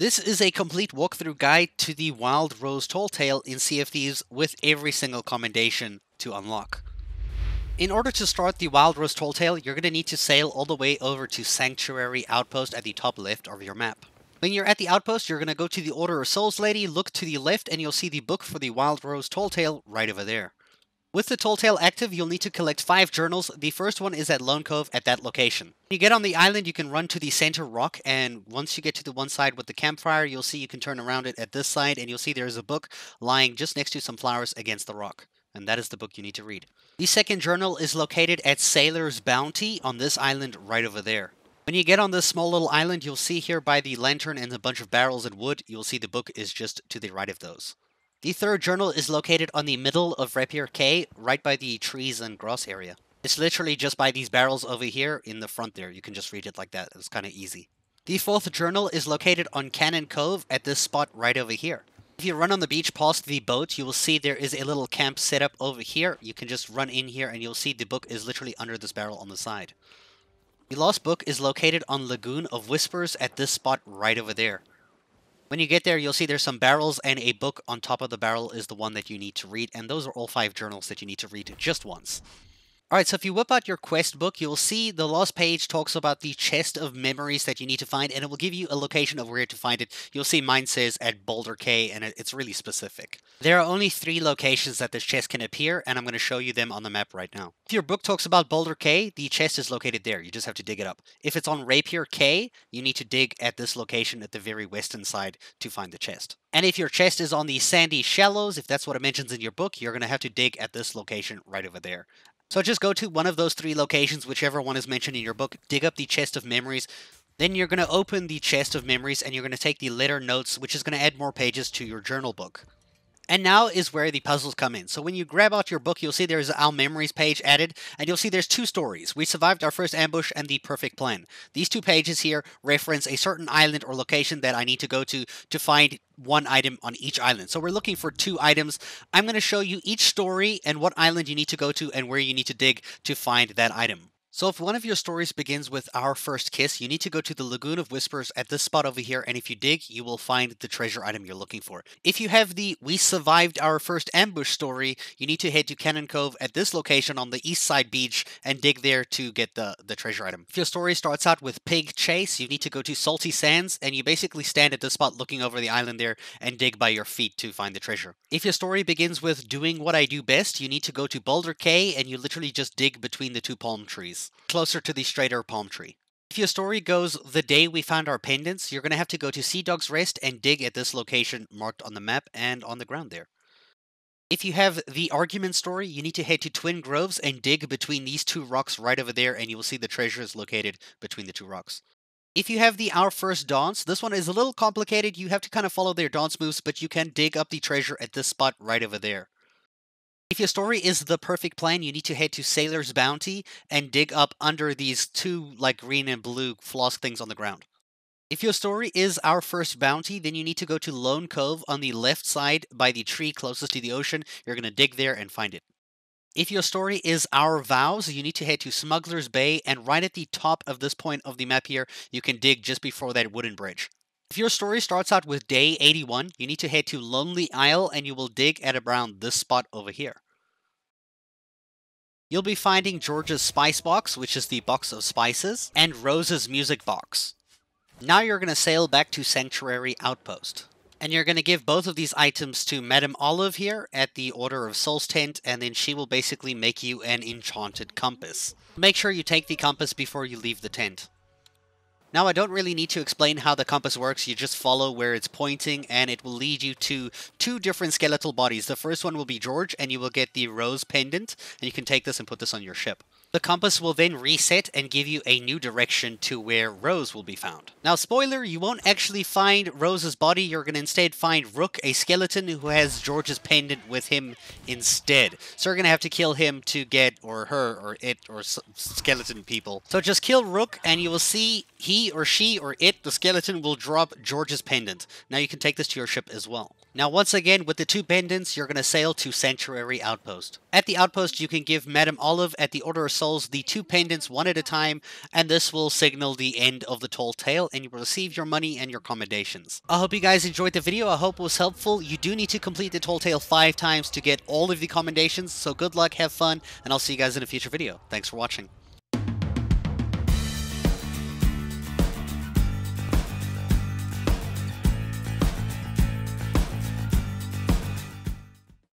This is a complete walkthrough guide to the Wild Rose Tall Tale in Sea of Thieves with every single commendation to unlock. In order to start the Wild Rose Tall Tale, you're going to need to sail all the way over to Sanctuary Outpost at the top left of your map. When you're at the outpost, you're going to go to the Order of Souls Lady, look to the left, and you'll see the book for the Wild Rose Tall Tale right over there. With the Tall Tale active, you'll need to collect 5 journals. The first one is at Lone Cove at that location. When you get on the island, you can run to the center rock, and once you get to the one side with the campfire, you'll see you can turn around it at this side, and you'll see there's a book lying just next to some flowers against the rock. And that is the book you need to read. The second journal is located at Sailor's Bounty on this island right over there. When you get on this small little island, you'll see here by the lantern and a bunch of barrels and wood, you'll see the book is just to the right of those. The third journal is located on the middle of Rapier Cay, right by the trees and grass area. It's literally just by these barrels over here in the front there. You can just read it like that. It's kind of easy. The fourth journal is located on Cannon Cove at this spot right over here. If you run on the beach past the boat, you will see there is a little camp set up over here. You can just run in here and you'll see the book is literally under this barrel on the side. The Lost Book is located on Lagoon of Whispers at this spot right over there. When you get there, you'll see there's some barrels and a book on top of the barrel is the one that you need to read, and those are all five journals that you need to read just once. Alright, so if you whip out your quest book, you'll see the last page talks about the chest of memories that you need to find, and it will give you a location of where to find it. You'll see mine says at Boulder Cay, and it's really specific. There are only three locations that this chest can appear, and I'm going to show you them on the map right now. If your book talks about Boulder Cay, the chest is located there. You just have to dig it up. If it's on Rapier Cay, you need to dig at this location at the very western side to find the chest. And if your chest is on the sandy shallows, if that's what it mentions in your book, you're going to have to dig at this location right over there. So just go to one of those three locations, whichever one is mentioned in your book, dig up the chest of memories. Then you're going to open the chest of memories and you're going to take the letter notes, which is going to add more pages to your journal book. And now is where the puzzles come in. So when you grab out your book, you'll see there's our memories page added, and you'll see there's two stories. We survived our first ambush and the perfect plan. These two pages here reference a certain island or location that I need to go to to find one item on each island. So we're looking for two items. I'm going to show you each story and what island you need to go to and where you need to dig to find that item. So if one of your stories begins with our first kiss, you need to go to the Lagoon of Whispers at this spot over here, and if you dig, you will find the treasure item you're looking for. If you have the We Survived Our First Ambush story, you need to head to Cannon Cove at this location on the east side beach and dig there to get the, the treasure item. If your story starts out with Pig Chase, you need to go to Salty Sands, and you basically stand at this spot looking over the island there and dig by your feet to find the treasure. If your story begins with Doing What I Do Best, you need to go to Boulder Cay, and you literally just dig between the two palm trees closer to the straighter palm tree. If your story goes the day we found our pendants, you're going to have to go to Sea Dog's Rest and dig at this location marked on the map and on the ground there. If you have the argument story, you need to head to Twin Groves and dig between these two rocks right over there, and you will see the treasure is located between the two rocks. If you have the Our First Dance, this one is a little complicated. You have to kind of follow their dance moves, but you can dig up the treasure at this spot right over there. If your story is the perfect plan, you need to head to Sailor's Bounty and dig up under these two like green and blue floss things on the ground. If your story is our first bounty, then you need to go to Lone Cove on the left side by the tree closest to the ocean. You're going to dig there and find it. If your story is Our Vows, you need to head to Smuggler's Bay, and right at the top of this point of the map here, you can dig just before that wooden bridge. If your story starts out with day 81, you need to head to Lonely Isle and you will dig at around this spot over here. You'll be finding George's spice box, which is the box of spices, and Rose's music box. Now you're going to sail back to Sanctuary Outpost. And you're going to give both of these items to Madame Olive here at the Order of Souls tent, and then she will basically make you an enchanted compass. Make sure you take the compass before you leave the tent. Now I don't really need to explain how the compass works, you just follow where it's pointing and it will lead you to two different skeletal bodies. The first one will be George and you will get the rose pendant and you can take this and put this on your ship. The compass will then reset and give you a new direction to where Rose will be found. Now, spoiler, you won't actually find Rose's body. You're going to instead find Rook, a skeleton who has George's pendant with him instead. So you're going to have to kill him to get, or her, or it, or skeleton people. So just kill Rook, and you will see he or she or it, the skeleton, will drop George's pendant. Now you can take this to your ship as well. Now once again, with the two pendants, you're going to sail to Sanctuary Outpost. At the outpost, you can give Madame Olive at the Order of Souls the two pendants one at a time, and this will signal the end of the Tall Tale, and you will receive your money and your commendations. I hope you guys enjoyed the video, I hope it was helpful. You do need to complete the Tall Tale five times to get all of the commendations, so good luck, have fun, and I'll see you guys in a future video. Thanks for watching.